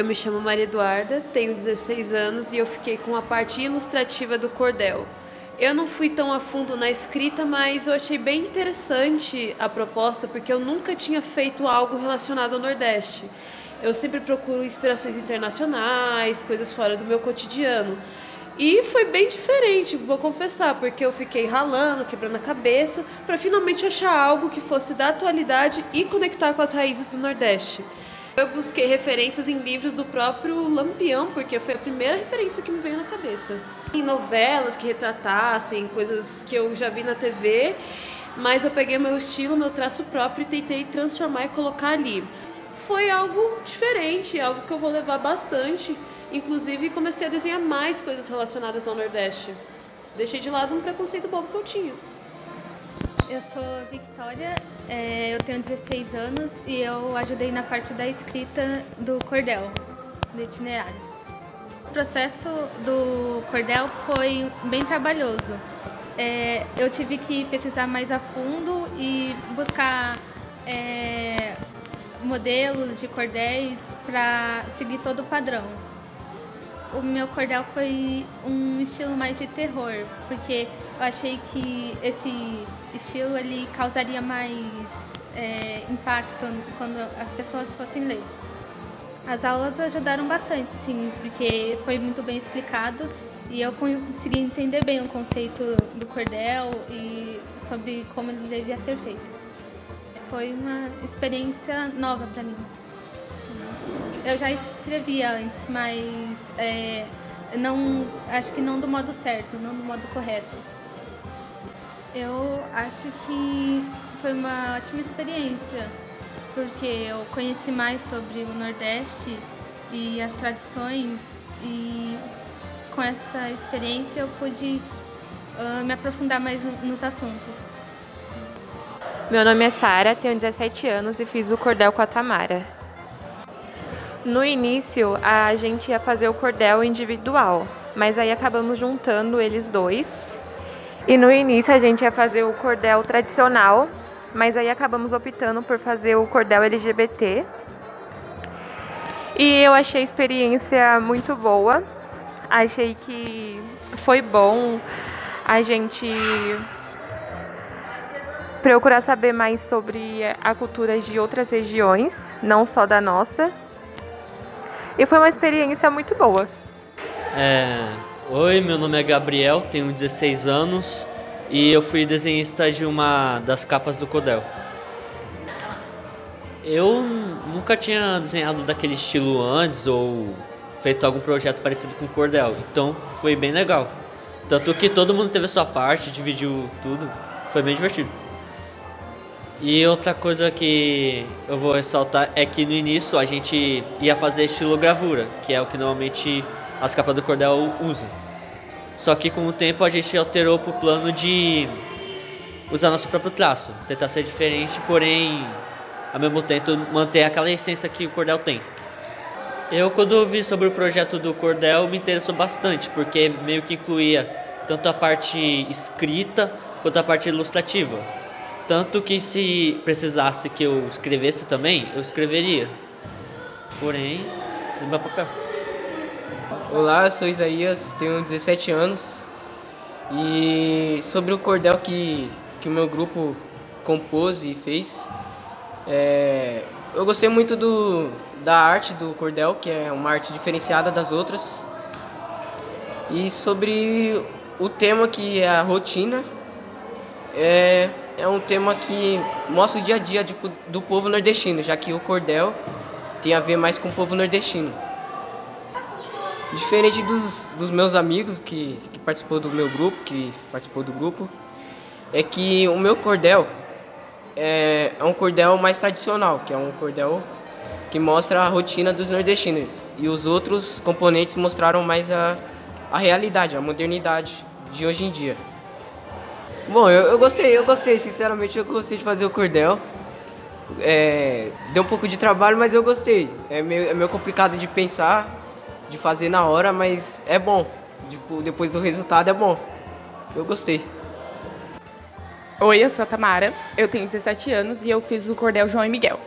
Eu me chamo Maria Eduarda, tenho 16 anos e eu fiquei com a parte ilustrativa do cordel. Eu não fui tão a fundo na escrita, mas eu achei bem interessante a proposta porque eu nunca tinha feito algo relacionado ao Nordeste. Eu sempre procuro inspirações internacionais, coisas fora do meu cotidiano. E foi bem diferente, vou confessar, porque eu fiquei ralando, quebrando a cabeça, para finalmente achar algo que fosse da atualidade e conectar com as raízes do Nordeste. Eu busquei referências em livros do próprio Lampião, porque foi a primeira referência que me veio na cabeça. Em novelas que retratassem coisas que eu já vi na TV, mas eu peguei meu estilo, meu traço próprio e tentei transformar e colocar ali. Foi algo diferente, algo que eu vou levar bastante Inclusive, comecei a desenhar mais coisas relacionadas ao Nordeste. Deixei de lado um preconceito bobo que eu tinha. Eu sou Victoria, é, eu tenho 16 anos e eu ajudei na parte da escrita do cordel, do itinerário. O processo do cordel foi bem trabalhoso. É, eu tive que pesquisar mais a fundo e buscar é, modelos de cordéis para seguir todo o padrão o meu cordel foi um estilo mais de terror, porque eu achei que esse estilo ele causaria mais é, impacto quando as pessoas fossem ler. As aulas ajudaram bastante, sim, porque foi muito bem explicado e eu consegui entender bem o conceito do cordel e sobre como ele devia ser feito. Foi uma experiência nova para mim. Eu já escrevia antes, mas é, não, acho que não do modo certo, não do modo correto. Eu acho que foi uma ótima experiência, porque eu conheci mais sobre o Nordeste e as tradições e com essa experiência eu pude uh, me aprofundar mais nos assuntos. Meu nome é Sara, tenho 17 anos e fiz o cordel com a Tamara. No início, a gente ia fazer o cordel individual, mas aí acabamos juntando eles dois. E no início a gente ia fazer o cordel tradicional, mas aí acabamos optando por fazer o cordel LGBT. E eu achei a experiência muito boa. Achei que foi bom a gente procurar saber mais sobre a cultura de outras regiões, não só da nossa. E foi uma experiência muito boa. É, Oi, meu nome é Gabriel, tenho 16 anos e eu fui desenhista de uma das capas do Codel. Eu nunca tinha desenhado daquele estilo antes ou feito algum projeto parecido com Cordel, então foi bem legal. Tanto que todo mundo teve a sua parte, dividiu tudo, foi bem divertido. E outra coisa que eu vou ressaltar é que no início a gente ia fazer estilo gravura, que é o que normalmente as capas do cordel usam. Só que com o tempo a gente alterou para o plano de usar nosso próprio traço, tentar ser diferente, porém ao mesmo tempo manter aquela essência que o cordel tem. Eu quando ouvi sobre o projeto do cordel me interessou bastante, porque meio que incluía tanto a parte escrita quanto a parte ilustrativa. Tanto que se precisasse que eu escrevesse também, eu escreveria. Porém, fiz meu papel. Olá, sou Isaías, tenho 17 anos. E sobre o cordel que, que o meu grupo compôs e fez, é, eu gostei muito do, da arte do cordel, que é uma arte diferenciada das outras. E sobre o tema que é a rotina, é, é um tema que mostra o dia a dia de, do povo nordestino, já que o cordel tem a ver mais com o povo nordestino. Diferente dos, dos meus amigos que, que participou do meu grupo, que participou do grupo, é que o meu cordel é, é um cordel mais tradicional, que é um cordel que mostra a rotina dos nordestinos. E os outros componentes mostraram mais a, a realidade, a modernidade de hoje em dia. Bom, eu, eu gostei, eu gostei, sinceramente eu gostei de fazer o cordel. É, deu um pouco de trabalho, mas eu gostei. É meio, é meio complicado de pensar, de fazer na hora, mas é bom. Tipo, depois do resultado é bom. Eu gostei. Oi, eu sou a Tamara, eu tenho 17 anos e eu fiz o cordel João e Miguel.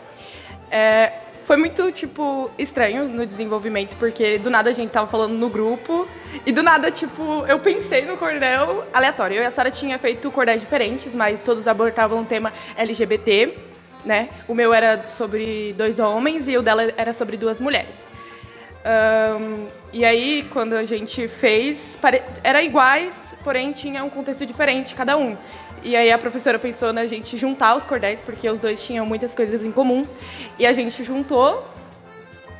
É, foi muito, tipo, estranho no desenvolvimento, porque do nada a gente tava falando no grupo e do nada, tipo, eu pensei no cordel aleatório. Eu e a Sara tinha feito cordéis diferentes, mas todos abordavam o tema LGBT, né? O meu era sobre dois homens e o dela era sobre duas mulheres. Um, e aí, quando a gente fez, era iguais, porém tinha um contexto diferente cada um. E aí a professora pensou na gente juntar os cordéis, porque os dois tinham muitas coisas em comuns. E a gente juntou.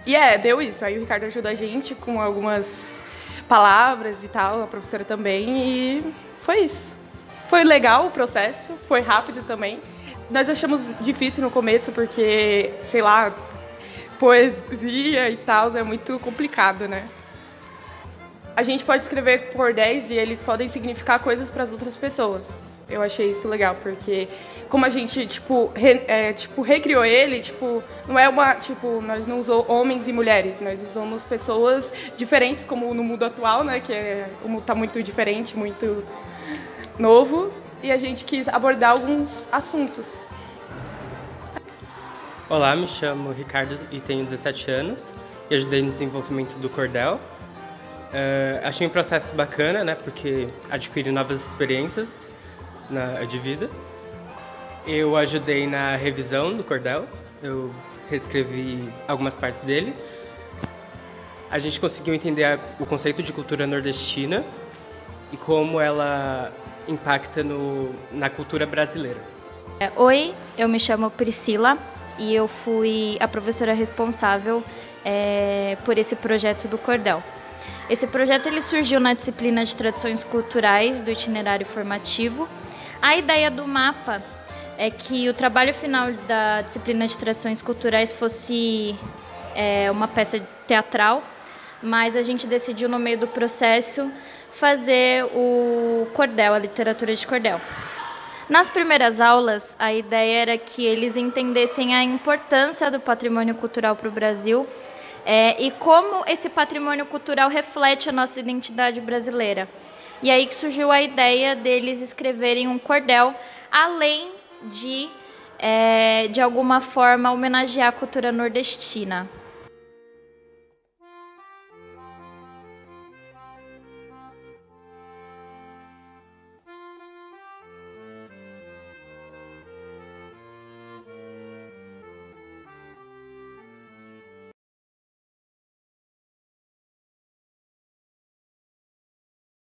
E é, deu isso. Aí o Ricardo ajudou a gente com algumas palavras e tal, a professora também. E foi isso. Foi legal o processo, foi rápido também. Nós achamos difícil no começo, porque, sei lá, poesia e tal é muito complicado, né? A gente pode escrever cordéis e eles podem significar coisas para as outras pessoas. Eu achei isso legal, porque como a gente, tipo, re, é, tipo, recriou ele, tipo, não é uma, tipo, nós não usamos homens e mulheres, nós usamos pessoas diferentes, como no mundo atual, né, que é, o mundo tá muito diferente, muito novo, e a gente quis abordar alguns assuntos. Olá, me chamo Ricardo e tenho 17 anos e ajudei no desenvolvimento do cordel. Uh, achei um processo bacana, né, porque adquiri novas experiências na, de vida. Eu ajudei na revisão do cordel, eu reescrevi algumas partes dele. A gente conseguiu entender a, o conceito de cultura nordestina e como ela impacta no, na cultura brasileira. É, oi, eu me chamo Priscila e eu fui a professora responsável é, por esse projeto do cordel. Esse projeto ele surgiu na disciplina de tradições culturais do itinerário formativo a ideia do mapa é que o trabalho final da disciplina de tradições culturais fosse é, uma peça teatral, mas a gente decidiu no meio do processo fazer o cordel, a literatura de cordel. Nas primeiras aulas, a ideia era que eles entendessem a importância do patrimônio cultural para o Brasil é, e como esse patrimônio cultural reflete a nossa identidade brasileira. E aí que surgiu a ideia deles escreverem um cordel, além de, é, de alguma forma, homenagear a cultura nordestina.